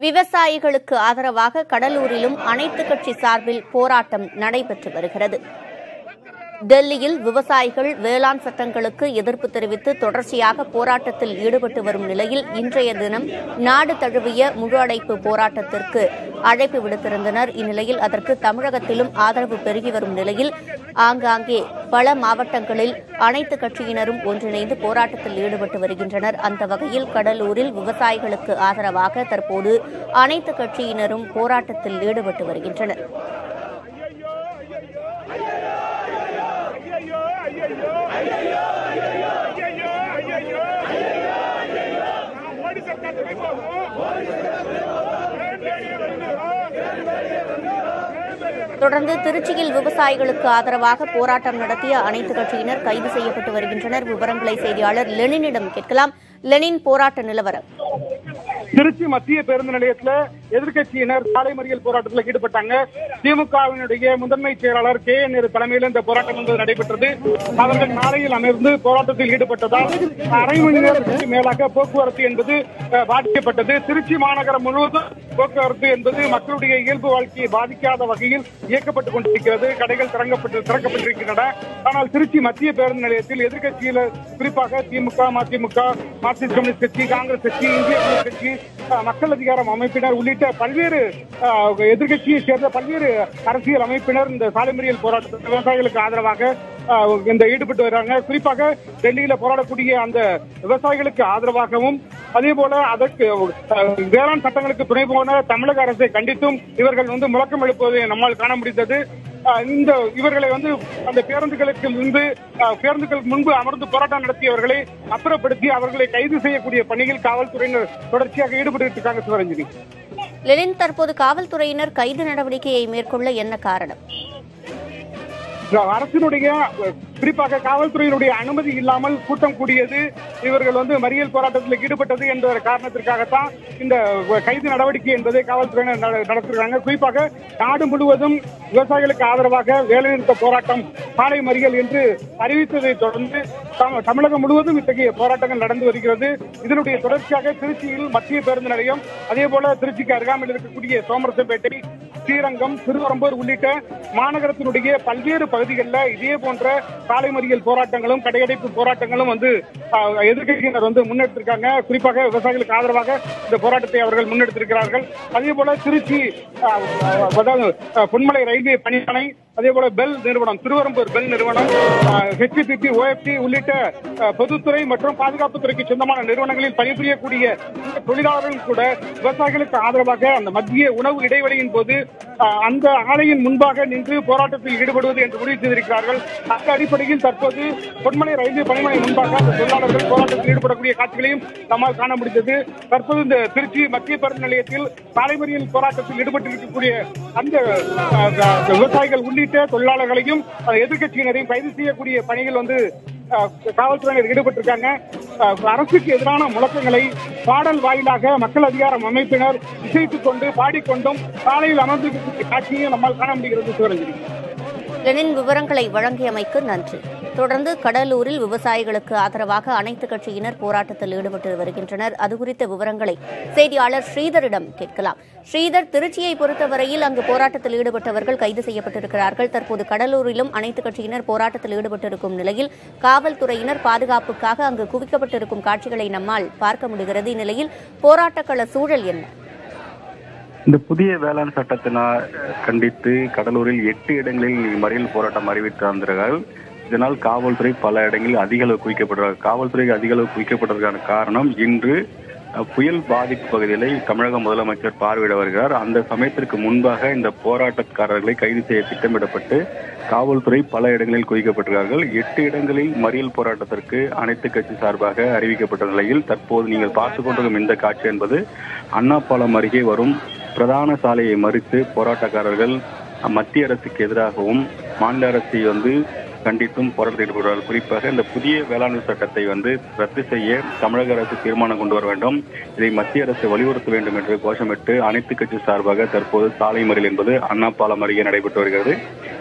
விவசாயிகளுக்கு ஆதரவாக கடலூரிலும் அனைத்து கட்சி சார்பில் போராட்டம் நடைபெற்று வருகிறது. டெல்லியில் விவசாயிகள் வேளாண் சட்டங்களுக்கு எதிர்ப்பு தெரிவித்து தொடர்ச்சியாக போராட்டத்தில் ஈடுபட்டு வரும் நிலையில் இன்றைய தினம் நாடு தழுவிய முழு அடைப்பு போராட்டத்திற்கு அழைப்பு விடுத்திருந்தனர். இந்நிலையில் அதற்கு தமிழகத்திலும் ஆதரவு பெருகி வரும் நிலையில் ஆங்காங்கே பல மாவட்டங்களில் அனைத்து கட்சியினரும் ஒன்றிணைந்து போராட்டத்தில் ஈடுபட்டு வருகின்றனர். அந்த வகையில் கடலூரில் விவசாயிகளுக்கு ஆதரவாக தற்போது அனைத்து கட்சியினரும் போராட்டத்தில் ஈடுபட்டு வருகின்றனர். தொடர்ந்து திருச்சியில் விவசாயிகளுக்கு ஆதரவாக போராட்டம் நடத்திய அனைத்து கட்சியினர் கைது செய்யப்பட்டு வருகின்றனர். விவரங்களை செய்தியாளர் லெனினிடம் கேட்கலாம். லெனின் போராட்ட நிலவரம். திருச்சி மத்திய பேருந்து நிலையத்துல எதிர்கட்சியினர் சாலை மறியல் போராட்டத்தில் ஈடுபட்டாங்க. திமுகவினுடைய முதன்மை செயலாளர் கே என் நேரு தலைமையில் இந்த போராட்டம் என்பது நடைபெற்றது. அவர்கள் சாலையில் அமர்ந்து போராட்டத்தில் ஈடுபட்டதால் அரை மணி நேரத்திற்கு மேலாக போக்குவரத்து என்பது பாதிக்கப்பட்டது. திருச்சி மாநகரம் முழுவதும் போக்குவரத்து என்பது மக்களுடைய இயல்பு வாழ்க்கையை பாதிக்காத வகையில் இயக்கப்பட்டுக் கொண்டிருக்கிறது. கடைகள் திறங்கப்பட்டு திறக்கப்பட்டிருக்கின்றன. ஆனால் திருச்சி மத்திய பேருந்து நிலையத்தில் எதிர்க்கட்சியில குறிப்பாக திமுக மதிமுக மார்க்சிஸ்ட் கம்யூனிஸ்ட் கட்சி காங்கிரஸ் கட்சி இந்திய கட்சி மக்கள் அதிகாரம் அமைப்பினர் உள்ளிட்ட பல்வேறு எதிர்கட்சியை எதிர்க்கட்சியை சேர்ந்த பல்வேறு அரசியல் அமைப்பினர் இந்த சாலை மறியல் போராட்டத்தில் விவசாயிகளுக்கு ஆதரவாக இந்த ஈடுபட்டு வர்றாங்க. குறிப்பாக டெல்லியில போராடக்கூடிய அந்த விவசாயிகளுக்கு ஆதரவாகவும் அதே போல அதற்கு வேளாண் சட்டங்களுக்கு துணை போன தமிழக அரசை கண்டித்தும் இவர்கள் வந்து முழக்கம் எழுப்புவதை நம்மால் காண முடிந்தது. இந்த இவர்களை வந்து அந்த பேருந்துகளுக்கு முன்பு பேருந்துகளுக்கு முன்பு அமர்ந்து போராட்டம் நடத்தியவர்களை அப்புறப்படுத்தி அவர்களை கைது செய்யக்கூடிய பணியில் காவல்துறையினர் தொடர்ச்சியாக ஈடுபட்டு இருக்காங்க சிவரஞ்சனி லெனின் தற்போது காவல்துறையினர் கைது நடவடிக்கையை மேற்கொள்ள என்ன காரணம்? அரசினுடைய குறிப்பாக காவல்துறையினுடைய அனுமதி இல்லாமல் கூட்டம் கூடியது. இவர்கள் வந்து மறியல் போராட்டத்தில் ஈடுபட்டது என்ற காரணத்திற்காகத்தான் இந்த கைது நடவடிக்கை என்பதை காவல்துறையினர் நட- நடத்திருக்காங்க குறிப்பாக நாடு முழுவதும் விவசாயிகளுக்கு ஆதரவாக வேலைநிறுத்த போராட்டம் சாலை மறியல் என்று அறிவித்ததை தொடர்ந்து தமிழகம் முழுவதும் இத்தகைய போராட்டங்கள் நடந்து வருகிறது. இதனுடைய தொடர்ச்சியாக திருச்சியில் மத்திய பேருந்து நிலையம் அதே போல திருச்சிக்கு அருகாமையில் இருக்கக்கூடிய சோமரசம்பேட்டை ஸ்ரீரங்கம் திருவரம்பூர் உள்ளிட்ட மாநகரத்தினுடைய பல்வேறு பகுதிகளில் இதே போன்ற சாலை மறியல் போராட்டங்களும் கடையடைப்பு போராட்டங்களும் வந்து எதிர்கட்சியினர் வந்து முன்னெடுத்திருக்காங்க. குறிப்பாக விவசாயிகளுக்கு ஆதரவாக இந்த போராட்டத்தை அவர்கள் முன்னெடுத்திருக்கிறார்கள். அதே போல திருச்சி அதாவது பொன்மலை ரயில்வே பணியாளை அதே போல பெல் நிறுவனம் திருவரம்பூர் பெல் நிறுவனம் ஹெச்பிபி ஓஎஃப்டி உள்ளிட்ட பொதுத்துறை மற்றும் பாதுகாப்புத்துறைக்கு சொந்தமான நிறுவனங்களில் பணிபுரியக்கூடிய தொழிலாளர்கள் கூட விவசாயிகளுக்கு ஆதரவாக அந்த மத்திய உணவு இடைவெளியின் போது அந்த ஆலையின் முன்பாக நின்று போராட்டத்தில் ஈடுபடுவது என்று முடிவு செய்திருக்கிறார்கள். அந்த அடிப்படையில் தற்போது பொன்மலை ரயில்வே பணிமனை முன்பாக அந்த தொழிலாளர்கள் போராட்டத்தில் ஈடுபடக்கூடிய காட்சிகளையும் நம்மால் காண முடிந்தது. தற்போது இந்த திருச்சி மத்திய பேருந்து நிலையத்தில் தலைமறியல் போராட்டத்தில் ஈடுபட்டிருக்கக்கூடிய அந்த விவசாயிகள் உள்ளிட்ட தொழிலாளர்களையும் எதிர்கட்சியினரையும் எதிர்க்கட்சியினரையும் கைது செய்யக்கூடிய பணிகள் வந்து ஆஹ், காவல்துறையினர் ஈடுபட்டிருக்காங்க. அரசுக்கு எதிரான முழக்கங்களை பாடல் வாயிலாக மக்கள் அதிகாரம் அமைப்பினர் இசைத்துக் கொண்டு பாடிக்கொண்டும் சாலையில் அமர்ந்து காட்சியை நம்மால் காண முடிகிறது சிவரஞ்சனி லெனின் விவரங்களை வழங்கியமைக்கு நன்றி. தொடர்ந்து கடலூரில் விவசாயிகளுக்கு ஆதரவாக அனைத்து கட்சியினர் போராட்டத்தில் ஈடுபட்டு வருகின்றனர். அது குறித்த விவரங்களை செய்தியாளர் ஸ்ரீதரிடம் கேட்கலாம். ஸ்ரீதர் திருச்சியை பொறுத்தவரையில் அங்கு போராட்டத்தில் ஈடுபட்டவர்கள் கைது செய்யப்பட்டிருக்கிறார்கள். தற்போது கடலூரிலும் அனைத்து கட்சியினர் போராட்டத்தில் ஈடுபட்டிருக்கும் நிலையில் காவல்துறையினர் பாதுகாப்புக்காக அங்கு குவிக்கப்பட்டிருக்கும் காட்சிகளை நம்மால் பார்க்க முடிகிறது. இந்நிலையில் போராட்டக்கள சூழல் என்ன? இந்த புதிய வேளாண் சட்டத்தினால் கண்டித்து கடலூரில் எட்டு இடங்களில் மறியல் போராட்டம் அறிவித்திருந்தார்கள் இதனால் காவல்துறை பல இடங்களில் அதிக அளவு குவிக்கப்படுறாங்க காவல்துறை அதிக அளவு குவிக்கப்பட்டதற்கான காரணம் இன்று புயல் பாதிப்பு பகுதிகளை தமிழக முதலமைச்சர் பார்வையிட வருகிறார். அந்த சமயத்திற்கு முன்பாக இந்த போராட்டக்காரர்களை கைது செய்ய திட்டமிடப்பட்டு காவல்துறை பல இடங்களில் குவிக்கப்பட்டிருக்கிறார்கள். எட்டு இடங்களில் மறியல் போராட்டத்திற்கு அனைத்து கட்சி சார்பாக அறிவிக்கப்பட்ட நிலையில் தற்போது நீங்கள் பார்த்துக் கொண்டிருக்கும் இந்த காட்சி என்பது அண்ணாப்பாலம் அருகே வரும் பிரதான சாலையை மறித்து போராட்டக்காரர்கள் மத்திய அரசுக்கு எதிராகவும் மாநில அரசை வந்து கண்டித்தும் போராட்டத்தில் ஈடுபடுவார்கள். குறிப்பாக இந்த புதிய வேளாண் சட்டத்தை வந்து ரத்து செய்ய தமிழக அரசு தீர்மானம் கொண்டு வர வேண்டும். இதை மத்திய அரசு வலியுறுத்த வேண்டும் என்று கோஷமிட்டு அனைத்து கட்சி சார்பாக தற்போது சாலை மறியல் என்பது அண்ணா பாலம் அருகே நடைபெற்று வருகிறது.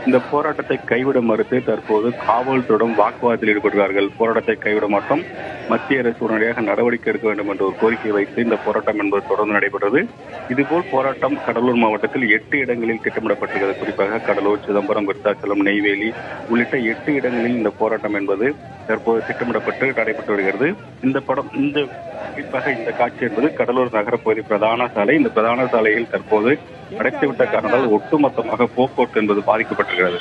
இந்த போராட்டத்தை கைவிட மறுத்து தற்போது காவல்துறையுடன் வாக்குவாதத்தில் ஈடுபடுகிறார்கள் போராட்டத்தை கைவிட மாட்டோம். மத்திய அரசு உடனடியாக நடவடிக்கை எடுக்க வேண்டும் என்ற ஒரு கோரிக்கை வைத்து இந்த போராட்டம் என்பது தொடர்ந்து நடைபெற்றது. இதுபோல் போராட்டம் கடலூர் மாவட்டத்தில் எட்டு இடங்களில் திட்டமிடப்பட்டுள்ளது குறிப்பாக கடலூர் சிதம்பரம் விருத்தாச்சலம் நெய்வேலி உள்ளிட்ட எட்டு இடங்களில் இந்த போராட்டம் என்பது தற்போது திட்டமிடப்பட்டு நடைபெற்று வருகிறது. இந்த படம் இந்த குறிப்பாக இந்த காட்சி என்பது கடலூர் நகரப்பகுதி பிரதான சாலை. இந்த பிரதான சாலையில் தற்போது அடைத்துவிட்ட காரணத்தால் ஒட்டுமொத்தமாக போக்குவரத்து என்பது பாதிக்கப்பட்டிருக்கிறது.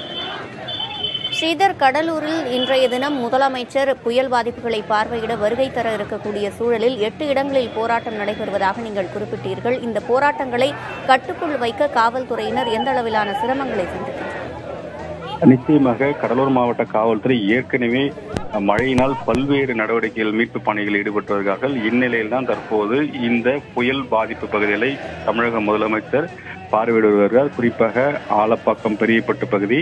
ஸ்ரீதர் கடலூரில் இன்றைய தினம் முதலமைச்சர் புயல் பாதிப்புகளை பார்வையிட வருகை தர இருக்கக்கூடிய சூழலில் எட்டு இடங்களில் போராட்டம் நடைபெறுவதாக நீங்கள் குறிப்பிட்டீர்கள். இந்த போராட்டங்களை கட்டுக்குள் வைக்க காவல்துறையினர் எந்த அளவிலான சிரமங்களை சந்திக்கின்றனர் நிச்சயமாக கடலூர் மாவட்ட காவல்துறை ஏற்கனவே மழையினால் பல்வேறு நடவடிக்கைகள் மீட்பு பணிகளில் ஈடுபட்டு இந்நிலையில் தான் தற்போது இந்த புயல் பாதிப்பு பகுதிகளை தமிழக முதலமைச்சர் பார்வையிடுவார்கள் குறிப்பாக ஆலப்பாக்கம் பெரியப்பட்டு பகுதி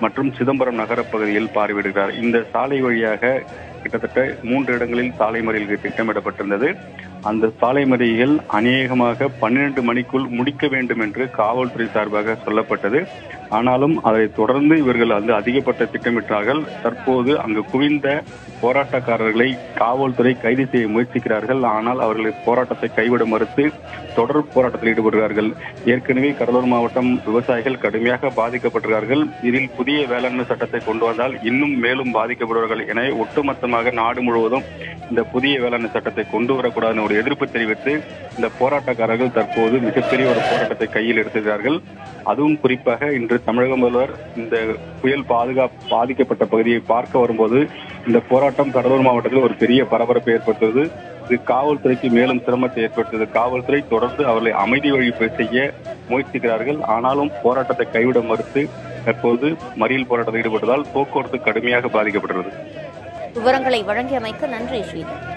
மற்றும் சிதம்பரம் நகரப்பகுதியில் பார்வையிடுகிறார். இந்த சாலை வழியாக கிட்டத்தட்ட மூன்று இடங்களில் சாலை மறியல் திட்டமிடப்பட்டிருந்தது. அந்த சாலை மறியல் அநேகமாக பன்னிரண்டு மணிக்குள் முடிக்க வேண்டும் என்று காவல்துறை சார்பாக சொல்லப்பட்டது. ஆனாலும் அதை தொடர்ந்து இவர்கள் வந்து அதிகப்பட்ட திட்டமிட்டார்கள். தற்போது அங்கு குவிந்த போராட்டக்காரர்களை காவல்துறை கைது செய்ய முயற்சிக்கிறார்கள். ஆனால் அவர்கள் போராட்டத்தை கைவிட மறுத்து தொடர் போராட்டத்தில் ஈடுபடுகிறார்கள். ஏற்கனவே கடலூர் மாவட்டம் விவசாயிகள் கடுமையாக பாதிக்கப்பட்டிருக்கிறார்கள். இதில் புதிய வேளாண்மை சட்டத்தை கொண்டு வந்தால் இன்னும் மேலும் பாதிக்கப்படுவார்கள் என ஒட்டுமொத்தமாக நாடு முழுவதும் இந்த புதிய வேளாண்மை சட்டத்தை கொண்டு வரக்கூடாதுன்னு ஒரு எதிர்ப்பு தெரிவித்து இந்த போராட்டக்காரர்கள் தற்போது மிகப்பெரிய ஒரு போராட்டத்தை கையில் எடுத்துகிறார்கள் அதுவும் குறிப்பாக இன்று தமிழக முதல்வர் இந்த புயல் பாதுகாப்பு பாதிக்கப்பட்ட பகுதியை பார்க்க வரும்போது இந்த போராட்டம் கடலூர் மாவட்டத்தில் ஒரு பெரிய பரபரப்பை ஏற்படுத்துவது இது காவல்துறைக்கு மேலும் சிரமத்தை ஏற்படுத்தியது காவல்துறை தொடர்ந்து அவர்களை அமைதி வழி செய்ய முயற்சிக்கிறார்கள். ஆனாலும் போராட்டத்தை கைவிட மறுத்து தற்போது மறியல் போராட்டத்தில் ஈடுபட்டதால் போக்குவரத்து கடுமையாக பாதிக்கப்பட்டுள்ளது. விவரங்களை வழங்கியமைக்கு நன்றி ஸ்ரீதர்.